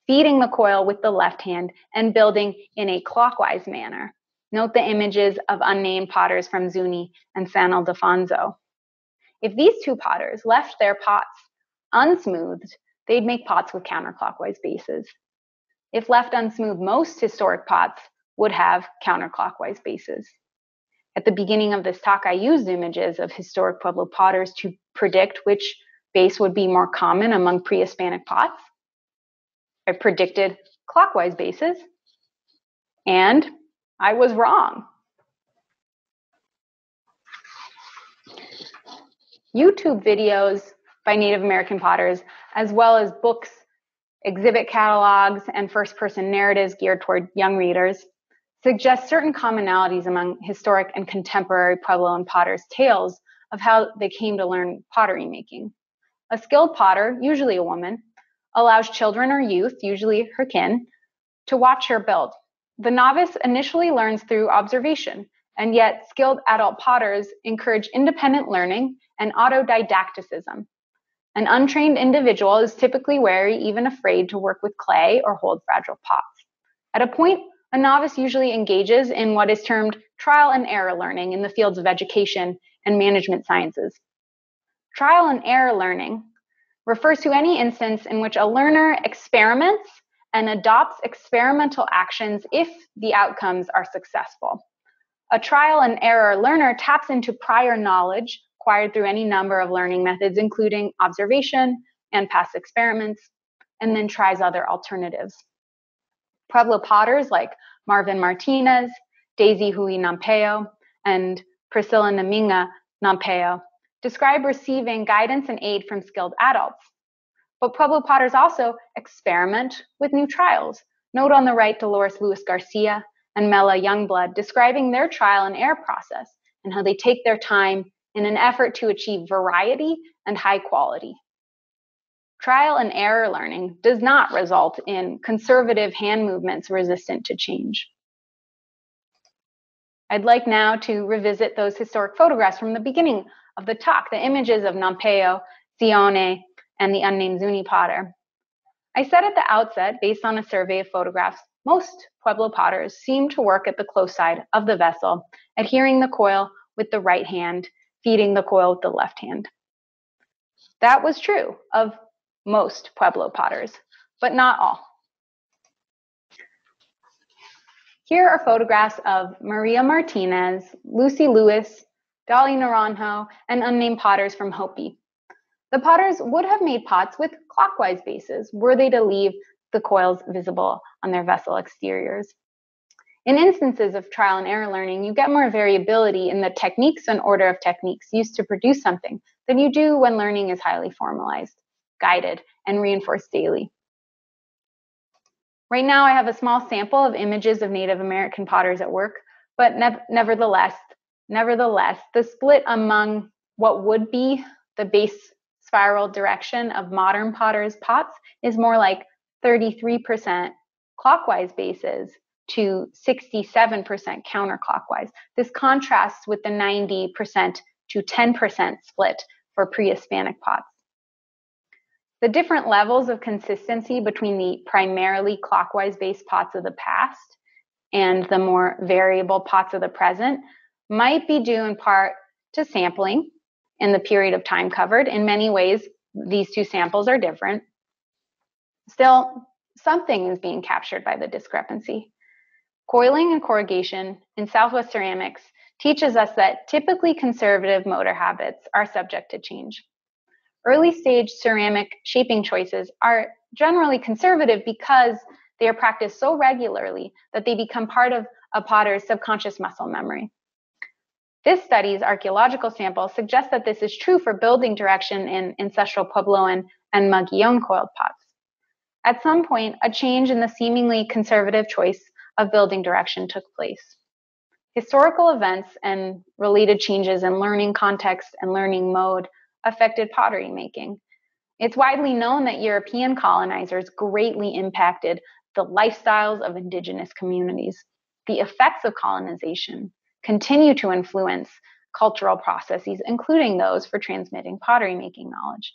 feeding the coil with the left hand, and building in a clockwise manner. Note the images of unnamed potters from Zuni and San Ildefonso. If these two potters left their pots unsmoothed, they'd make pots with counterclockwise bases. If left unsmoothed, most historic pots would have counterclockwise bases. At the beginning of this talk, I used images of historic Pueblo potters to predict which base would be more common among pre Hispanic pots. I predicted clockwise bases, and I was wrong. YouTube videos by Native American potters, as well as books, exhibit catalogs, and first person narratives geared toward young readers, suggest certain commonalities among historic and contemporary Pueblo and potters' tales of how they came to learn pottery making. A skilled potter, usually a woman, allows children or youth, usually her kin, to watch her build. The novice initially learns through observation, and yet skilled adult potters encourage independent learning and autodidacticism. An untrained individual is typically wary, even afraid to work with clay or hold fragile pots. At a point, a novice usually engages in what is termed trial and error learning in the fields of education and management sciences. Trial and error learning refers to any instance in which a learner experiments and adopts experimental actions if the outcomes are successful. A trial and error learner taps into prior knowledge acquired through any number of learning methods, including observation and past experiments, and then tries other alternatives. Pueblo potters like Marvin Martinez, Daisy Hooee Nampeyo, and Priscilla Namingha Nampeyo, describe receiving guidance and aid from skilled adults. But Pueblo potters also experiment with new trials. Note on the right Dolores Lewis Garcia and Mela Youngblood describing their trial and error process and how they take their time in an effort to achieve variety and high quality. Trial and error learning does not result in conservative hand movements resistant to change. I'd like now to revisit those historic photographs from the beginning of the talk, the images of Nampeyo, Sione, and the unnamed Zuni potter. I said at the outset, based on a survey of photographs, most Pueblo potters seem to work at the close side of the vessel, adhering the coil with the right hand, feeding the coil with the left hand. That was true of most Pueblo potters, but not all. Here are photographs of Maria Martinez, Lucy Lewis, Dolly Naranjo, and unnamed potters from Hopi. The potters would have made pots with clockwise bases were they to leave the coils visible on their vessel exteriors. In instances of trial and error learning, you get more variability in the techniques and order of techniques used to produce something than you do when learning is highly formalized, guided, and reinforced daily. Right now, I have a small sample of images of Native American potters at work, but ne- nevertheless, nevertheless, the split among what would be the base spiral direction of modern potters' pots is more like 33% clockwise bases to 67% counterclockwise. This contrasts with the 90% to 10% split for pre Hispanic pots. The different levels of consistency between the primarily clockwise based pots of the past and the more variable pots of the present might be due in part to sampling and the period of time covered. In many ways, these two samples are different. Still, something is being captured by the discrepancy. Coiling and corrugation in Southwest ceramics teaches us that typically conservative motor habits are subject to change. Early stage ceramic shaping choices are generally conservative because they are practiced so regularly that they become part of a potter's subconscious muscle memory. This study's archaeological samples suggest that this is true for building direction in ancestral Puebloan and Mogollon coiled pots. At some point, a change in the seemingly conservative choice of building direction took place. Historical events and related changes in learning context and learning mode affected pottery making. It's widely known that European colonizers greatly impacted the lifestyles of indigenous communities. The effects of colonization continue to influence cultural processes, including those for transmitting pottery making knowledge.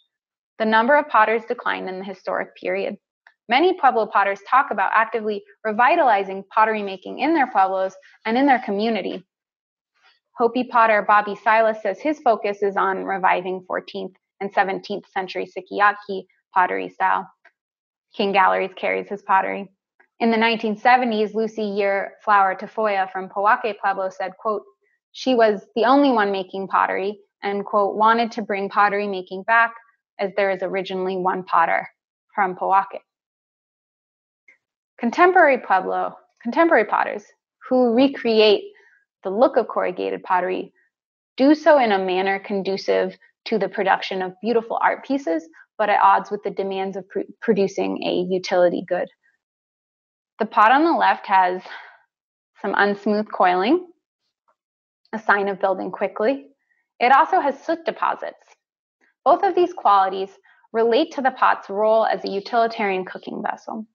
The number of potters declined in the historic period. Many Pueblo potters talk about actively revitalizing pottery making in their pueblos and in their community. Hopi potter Bobby Silas says his focus is on reviving 14th and 17th century Sikyatki pottery style. King Galleries carries his pottery. In the 1970s, Lucy Year Flower Tafoya from Pojoaque Pueblo said, quote, she was the only one making pottery and, quote, wanted to bring pottery making back as there is originally one potter from Pojoaque. Contemporary Pueblo, contemporary potters who recreate the look of corrugated pottery, do so in a manner conducive to the production of beautiful art pieces, but at odds with the demands of pr- producing a utility good. The pot on the left has some unsmooth coiling, a sign of building quickly. It also has soot deposits. Both of these qualities relate to the pot's role as a utilitarian cooking vessel.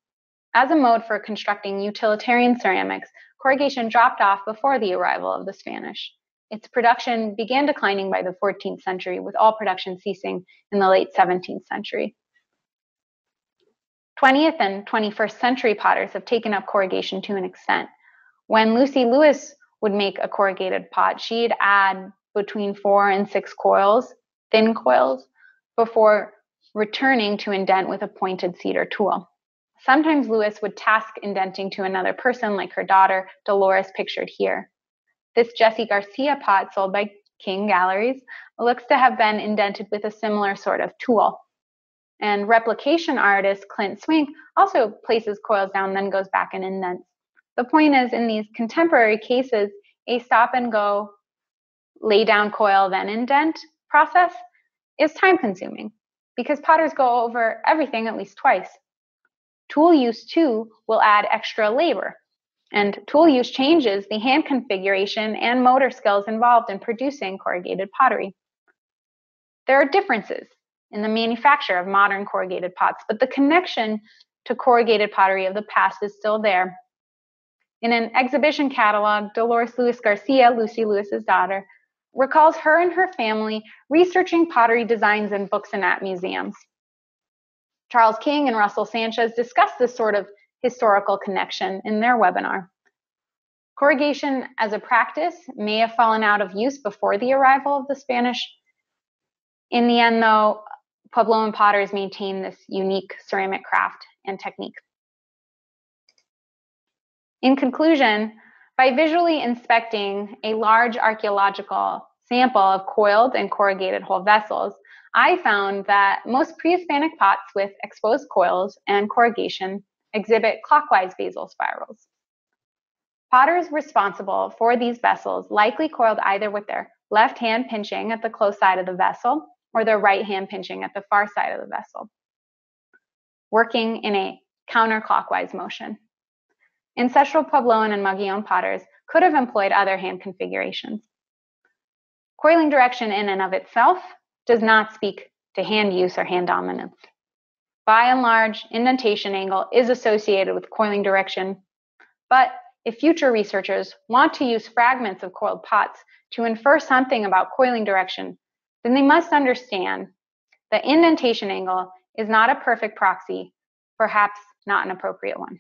As a mode for constructing utilitarian ceramics, corrugation dropped off before the arrival of the Spanish. Its production began declining by the 14th century, with all production ceasing in the late 17th century. 20th and 21st century potters have taken up corrugation to an extent. When Lucy Lewis would make a corrugated pot, she'd add between four and six coils, thin coils, before returning to indent with a pointed cedar tool. Sometimes Lewis would task indenting to another person, like her daughter, Dolores, pictured here. This Jessie Garcia pot, sold by King Galleries, looks to have been indented with a similar sort of tool. And replication artist Clint Swink also places coils down, then goes back and indents. The point is, in these contemporary cases, a stop and go lay down coil then indent process is time consuming because potters go over everything at least twice. Tool use too will add extra labor and tool use changes the hand configuration and motor skills involved in producing corrugated pottery. There are differences in the manufacture of modern corrugated pots, but the connection to corrugated pottery of the past is still there. In an exhibition catalog, Dolores Lewis Garcia, Lucy Lewis's daughter, recalls her and her family researching pottery designs in books and at museums. Charles King and Russell Sanchez discuss this sort of historical connection in their webinar. Corrugation as a practice may have fallen out of use before the arrival of the Spanish. In the end, though, Puebloan potters maintain this unique ceramic craft and technique. In conclusion, by visually inspecting a large archaeological sample of coiled and corrugated whole vessels, I found that most pre Hispanic pots with exposed coils and corrugation exhibit clockwise basal spirals. Potters responsible for these vessels likely coiled either with their left hand pinching at the close side of the vessel or their right hand pinching at the far side of the vessel, working in a counterclockwise motion. Ancestral Puebloan and Mogollon potters could have employed other hand configurations. Coiling direction in and of itself does not speak to hand use or hand dominance. By and large, indentation angle is associated with coiling direction, but if future researchers want to use fragments of coiled pots to infer something about coiling direction, then they must understand that indentation angle is not a perfect proxy, perhaps not an appropriate one.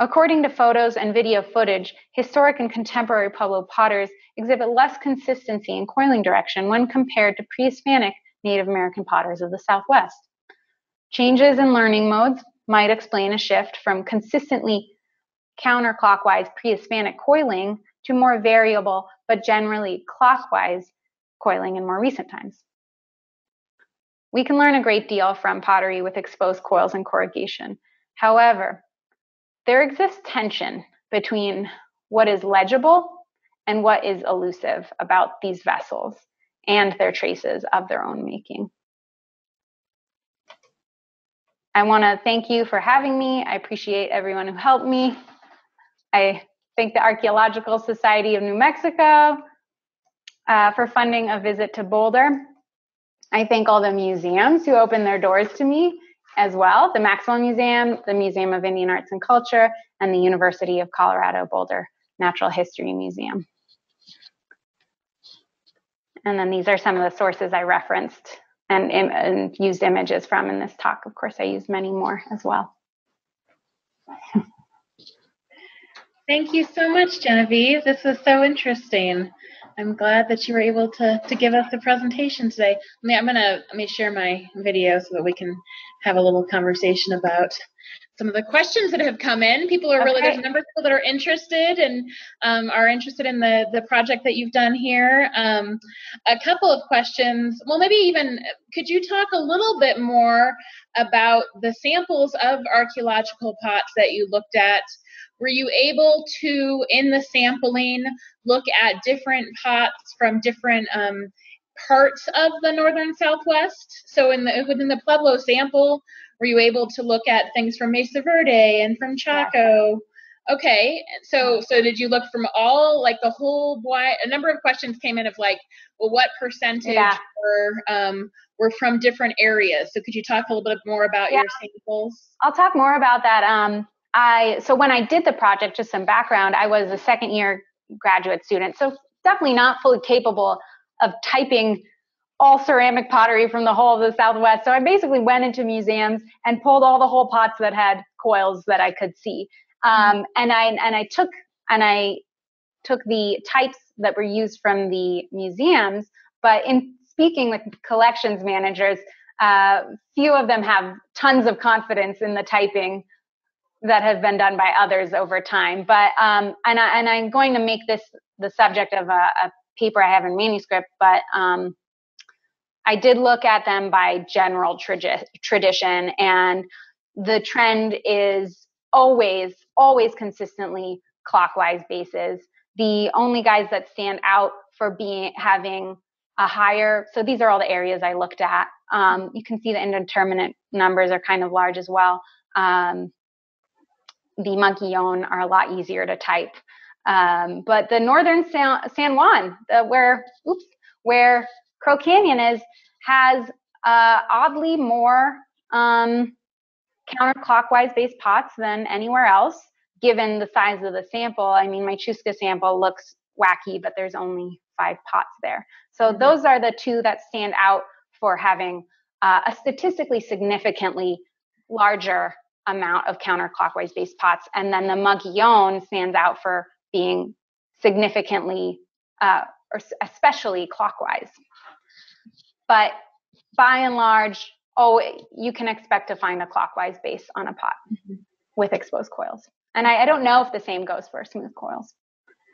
According to photos and video footage, historic and contemporary Pueblo potters exhibit less consistency in coiling direction when compared to pre Hispanic Native American potters of the Southwest. Changes in learning modes might explain a shift from consistently counterclockwise pre-Hispanic coiling to more variable but generally clockwise coiling in more recent times. We can learn a great deal from pottery with exposed coils and corrugation. However, there exists tension between what is legible and what is elusive about these vessels and their traces of their own making. I want to thank you for having me. I appreciate everyone who helped me. I thank the Archaeological Society of New Mexico uh, for funding a visit to Boulder. I thank all the museums who opened their doors to me as well the Maxwell Museum, the Museum of Indian Arts and Culture, and the University of Colorado Boulder Natural History Museum. And then these are some of the sources I referenced and, and used images from in this talk. Of course, I used many more as well. Thank you so much, Genevieve. This was so interesting. I'm glad that you were able to, to give us the presentation today. I mean, I'm gonna let me share my video so that we can have a little conversation about some of the questions that have come in. People are really there's a number of people that are interested and um, are interested in the the project that you've done here. Um, a couple of questions. Well, maybe even could you talk a little bit more about the samples of archaeological pots that you looked at? Were you able to, in the sampling, look at different pots from different um, parts of the northern Southwest? So, in the within the Pueblo sample, were you able to look at things from Mesa Verde and from Chaco? Okay, so so did you look from all like the whole wide? A number of questions came in of like, well, what percentage yeah. were um, were from different areas? So could you talk a little bit more about yeah. your samples? I'll talk more about that. Um, I so when I did the project, just some background, I was a second year graduate student, so definitely not fully capable of typing all ceramic pottery from the whole of the Southwest. So I basically went into museums and pulled all the whole pots that had coils that I could see. Um, and I and I took and I took the types that were used from the museums, but in speaking with collections managers, uh, few of them have tons of confidence in the typing that have been done by others over time. But um, and I and I'm going to make this the subject of a, a paper I have in manuscript, but um, I did look at them by general tradi- tradition, and the trend is always, always consistently clockwise bases. the only guys that stand out for being having a higher, so these are all the areas I looked at. Um, you can see the indeterminate numbers are kind of large as well. Um, the Mogollon are a lot easier to type. Um, but the northern San, San Juan, the, where oops, where Crow Canyon is, has uh, oddly more um, counterclockwise based pots than anywhere else, given the size of the sample. I mean, my Chuska sample looks wacky, but there's only five pots there. So mm-hmm. those are the two that stand out for having uh, a statistically significantly larger amount of counterclockwise based pots. And then the Mogollon stands out for being significantly uh, or especially clockwise. But by and large, oh, you can expect to find a clockwise base on a pot mm-hmm. with exposed coils. And I, I, don't know if the same goes for smooth coils.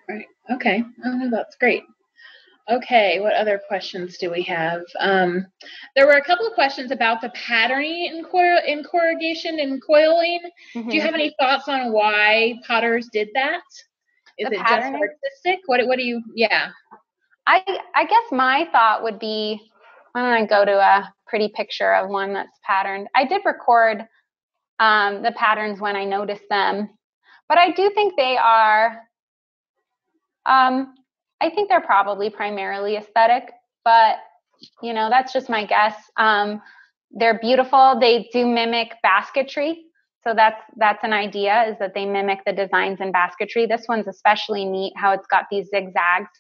Right. Okay. Oh, that's great. Okay, what other questions do we have? Um, there were a couple of questions about the patterning in, coil, in corrugation and coiling. Mm-hmm. Do you mm-hmm. have any thoughts on why potters did that? Is the it patterning? just artistic? What, what do you, yeah. I, I guess my thought would be why don't I go to a pretty picture of one that's patterned? I did record um, the patterns when I noticed them, but I do think they are um, I think they're probably primarily aesthetic, but you know, that's just my guess. Um, they're beautiful. They do mimic basketry. So that's that's an idea is that they mimic the designs in basketry. This one's especially neat how it's got these zigzags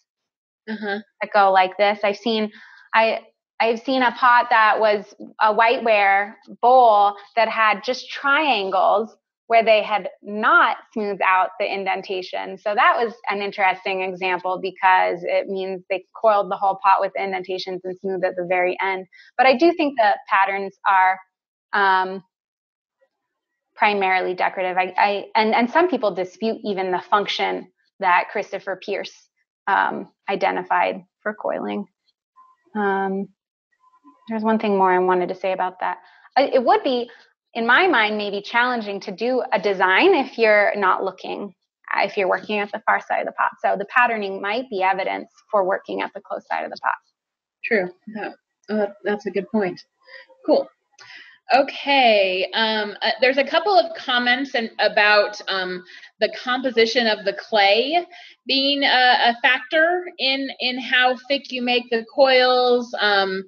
uh-huh. that go like this. I've seen I I've seen a pot that was a whiteware bowl that had just triangles where they had not smoothed out the indentation. So that was an interesting example because it means they coiled the whole pot with indentations and smoothed at the very end. But I do think the patterns are um, primarily decorative. I, I, and and some people dispute even the function that Christopher Pierce um, identified for coiling. Um, there's one thing more I wanted to say about that. It would be in my mind, maybe challenging to do a design if you're not looking, if you're working at the far side of the pot. So the patterning might be evidence for working at the close side of the pot. True. Yeah. Oh, that's a good point. Cool. Okay. Um, uh, there's a couple of comments and about um, the composition of the clay being a, a, factor in in how thick you make the coils. Um,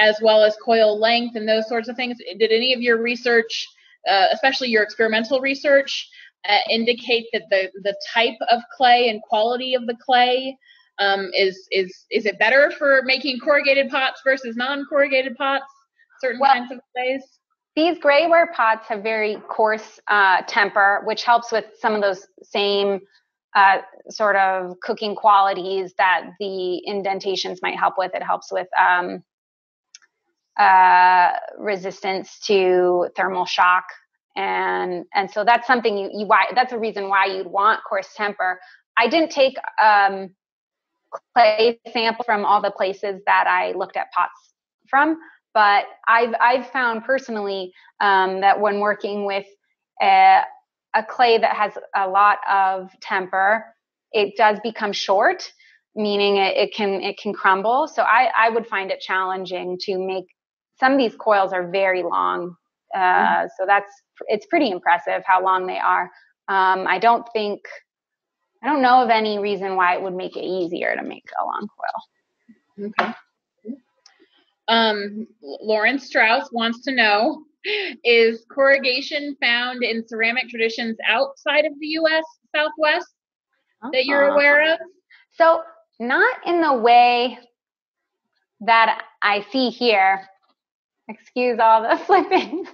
as well as coil length and those sorts of things. Did any of your research, uh, especially your experimental research, uh, indicate that the the type of clay and quality of the clay um, is is is it better for making corrugated pots versus non-corrugated pots? Certain well, kinds of clays. These grayware pots have very coarse uh, temper, which helps with some of those same uh, sort of cooking qualities that the indentations might help with. It helps with um, uh, resistance to thermal shock. And and so that's something you, you why that's a reason why you'd want coarse temper. I didn't take um, clay sample from all the places that i looked at pots from but i've i've found personally um, that when working with a, a clay that has a lot of temper it does become short meaning it, it, can it can crumble. So I, I would find it challenging to make some of these coils are very long. Uh, mm-hmm. So that's it's pretty impressive how long they are. Um, I don't think I don't know of any reason why it would make it easier to make a long coil. Okay. Um, Lauren Strauss wants to know is corrugation found in ceramic traditions outside of the U.S. Southwest uh-huh. that you're uh-huh. aware of? So, not in the way that I see here excuse all the [LAUGHS] flipping.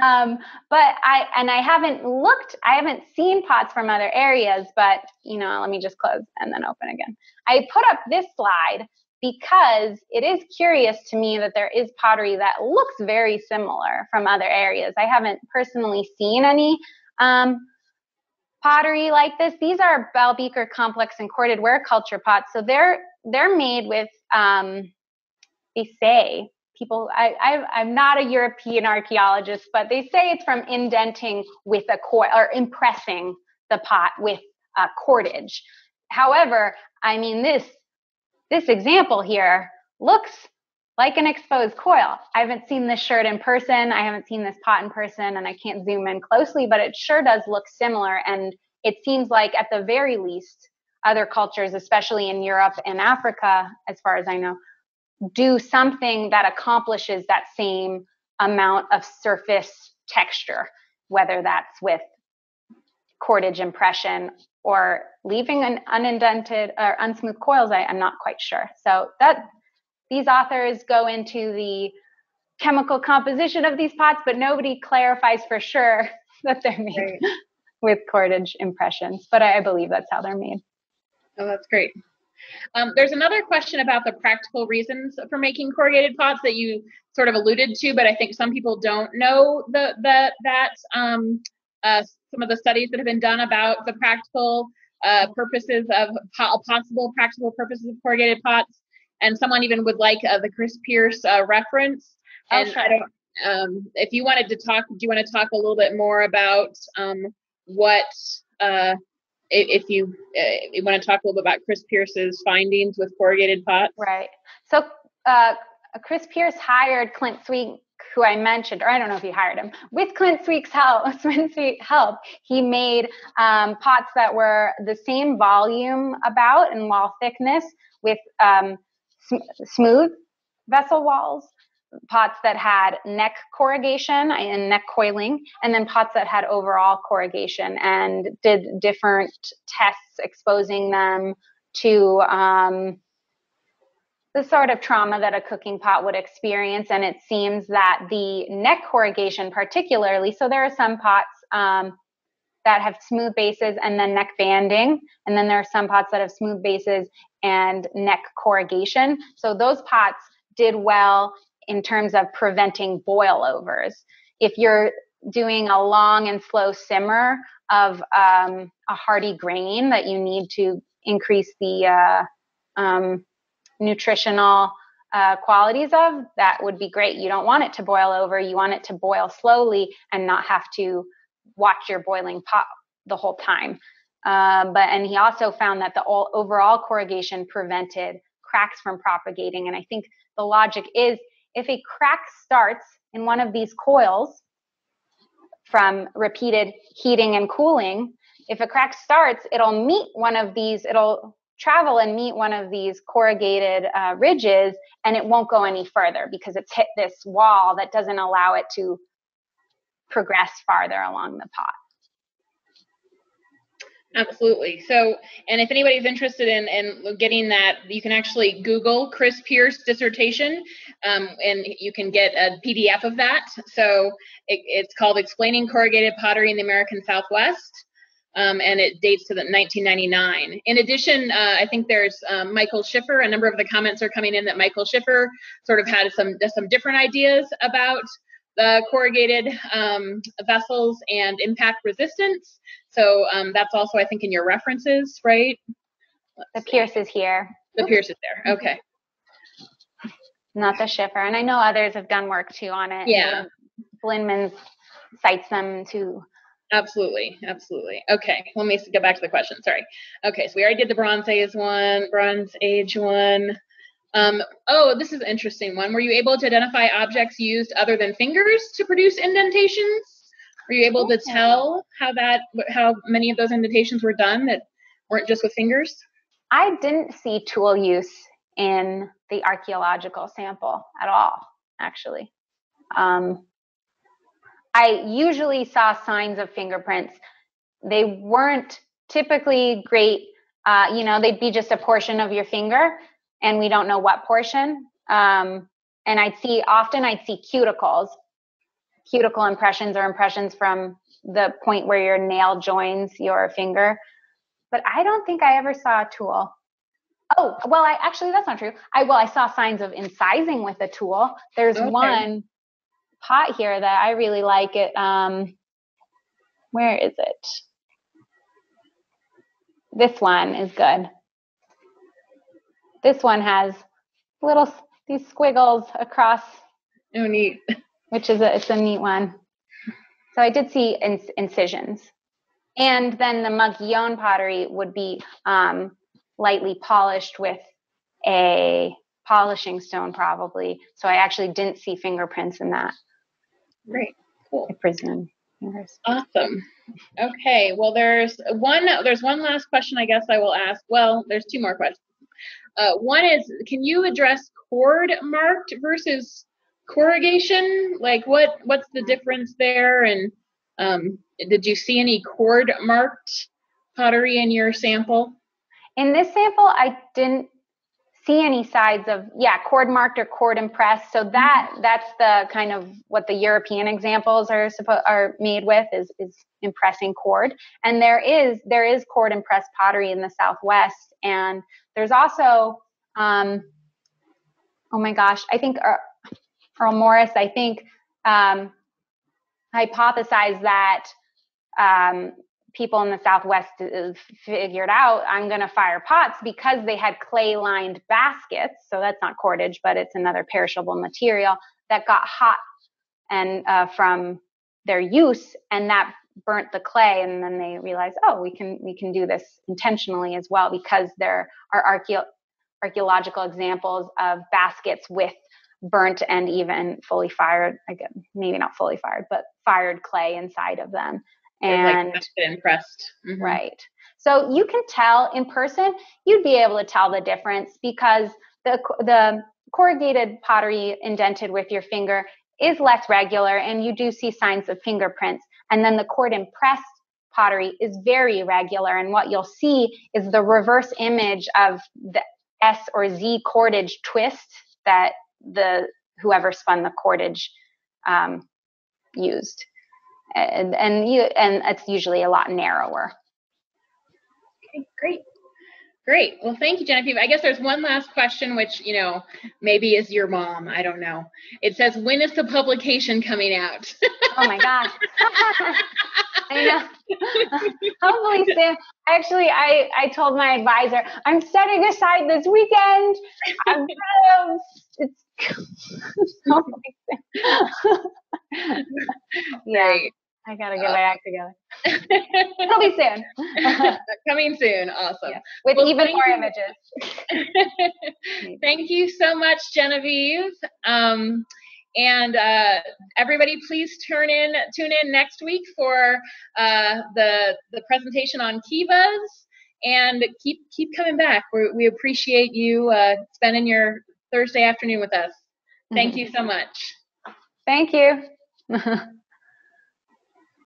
um, but I and I haven't looked, I haven't seen pots from other areas, but you know, let me just close and then open again. I put up this slide because it is curious to me that there is pottery that looks very similar from other areas. I haven't personally seen any um, pottery like this. These are bell beaker complex and corded ware culture pots, so they're they're made with um, they say people I, I am not a european archaeologist but they say it's from indenting with a coil or impressing the pot with uh, cordage however, I mean this this example here looks like an exposed coil. I haven't seen this sherd in person. I haven't seen this pot in person and I can't zoom in closely, but it sure does look similar. And it seems like at the very least, other cultures, especially in Europe and Africa, as far as I know, do something that accomplishes that same amount of surface texture, whether that's with cordage impression or leaving an unindented or unsmooth coils. I, am not quite sure. So that these authors go into the chemical composition of these pots, but nobody clarifies for sure [LAUGHS] that they're made right. with cordage impressions. But I, I believe that's how they're made. Oh, that's great. Um, there's another question about the practical reasons for making corrugated pots that you sort of alluded to, but I think some people don't know the, the that um, uh, some of the studies that have been done about the practical uh, purposes of po- possible practical purposes of corrugated pots, and someone even would like uh, the Chris Pierce uh, reference. Oh, and sure. I don't. Um, if you wanted to talk, do you want to talk a little bit more about um, what uh, if you, uh, you want to talk a little bit about Chris Pierce's findings with corrugated pots. Right. So uh, Chris Pierce hired Clint Swink, who I mentioned, or I don't know if he hired him. With Clint Swink's help, [LAUGHS] Swink's help, he made um, pots that were the same volume about and wall thickness with um, sm- smooth vessel walls pots that had neck corrugation and neck coiling, and then pots that had overall corrugation, and did different tests exposing them to um, the sort of trauma that a cooking pot would experience. And it seems that the neck corrugation, particularly, so there are some pots. Um, that have smooth bases and then neck banding. And then there are some pots that have smooth bases and neck corrugation. So those pots did well in terms of preventing boilovers. If you're doing a long and slow simmer of um, a hearty grain that you need to increase the uh, um, nutritional uh, qualities of, that would be great. You don't want it to boil over. You want it to boil slowly and not have to watch your boiling pot the whole time. Uh, but and he also found that the all, overall corrugation prevented cracks from propagating. And I think the logic is if a crack starts in one of these coils from repeated heating and cooling, if a crack starts, it'll meet one of these, it'll travel and meet one of these corrugated uh, ridges and it won't go any further because it's hit this wall that doesn't allow it to progress farther along the pot. Absolutely. So, and if anybody's interested in, in getting that, you can actually Google Chris Pierce dissertation, um, and you can get a PDF of that. So it, it's called Explaining Corrugated Pottery in the American Southwest. Um, and it dates to the 1999. In addition, uh, I think there's um, Michael Schiffer. A number of the comments are coming in that Michael Schiffer sort of had some some different ideas about the corrugated um, vessels and impact resistance. So um, that's also, I think, in your references, right? Let's the Pierce see. is here. The Pierce is there. Okay. Not the Schiffer. And I know others have done work too on it. Yeah. Blinman cites them too. Absolutely, absolutely. Okay, let me get back to the question. Sorry. Okay, so we already did the Bronze Age one, Bronze Age one. Um, oh, this is an interesting one. Were you able to identify objects used other than fingers to produce indentations? Were you able to tell how that how many of those indentations were done that weren't just with fingers? I didn't see tool use in the archaeological sample at all, actually. Um, I usually saw signs of fingerprints. They weren't typically great. Uh, you know, they'd be just a portion of your finger and we don't know what portion. Um, and I'd see often I'd see cuticles, cuticle impressions or impressions from the point where your nail joins your finger. But I don't think I ever saw a tool. Oh, well, I actually that's not true. I well, I saw signs of incising with a tool. There's okay. one pot here that I really like it. Um, where is it? This one is good. This one has little these squiggles across. Oh, neat. Which is a it's a neat one. So I did see inc- incisions, and then the Mogollon pottery would be um, lightly polished with a polishing stone, probably. So I actually didn't see fingerprints in that. Great, cool. Prison. Awesome. Okay. Well, there's one. There's one last question. I guess I will ask. Well, there's two more questions. Uh, one is, can you address cord marked versus corrugation? Like, what what's the difference there? And um, did you see any cord marked pottery in your sample? In this sample, I didn't see any sides of yeah cord marked or cord impressed. So that mm-hmm. that's the kind of what the european examples are supposed are made with is is impressing cord. And there is there is cord impressed pottery in the southwest. And there's also um oh my gosh i think earl morris i think um hypothesized that um people in the Southwest figured out I'm going to fire pots because they had clay lined baskets. So that's not cordage, but it's another perishable material that got hot and uh, from their use, and that burnt the clay. And then they realized, oh, we can we can do this intentionally as well because there are archeo- archaeological examples of baskets with burnt and even fully fired again maybe not fully fired but fired clay inside of them and like impressed. Mm-hmm. Right. So you can tell in person, you'd be able to tell the difference because the the corrugated pottery indented with your finger is less regular and you do see signs of fingerprints. And then the cord impressed pottery is very regular. And what you'll see is the reverse image of the S or Z cordage twist that the whoever spun the cordage um, used and and you and it's usually a lot narrower. Okay, great. Great. Well, thank you, Genevieve. I guess there's one last question, which, you know, maybe is your mom. I don't know. It says, when is the publication coming out? [LAUGHS] oh my gosh. [LAUGHS] I know. [LAUGHS] Hopefully soon. Actually, I, I told my advisor, I'm setting aside this weekend. I'm of, it's oh yeah. I gotta get uh, my act together. [LAUGHS] It'll be soon. [LAUGHS] [LAUGHS] Coming soon. Awesome. Yeah. With well, even more you. images. thank you so much, Genevieve. Um, and uh, everybody, please turn in, tune in next week for uh, the the presentation on Kivas, and keep keep coming back. we we appreciate you uh, spending your Thursday afternoon with us. Thank you so much. Thank you.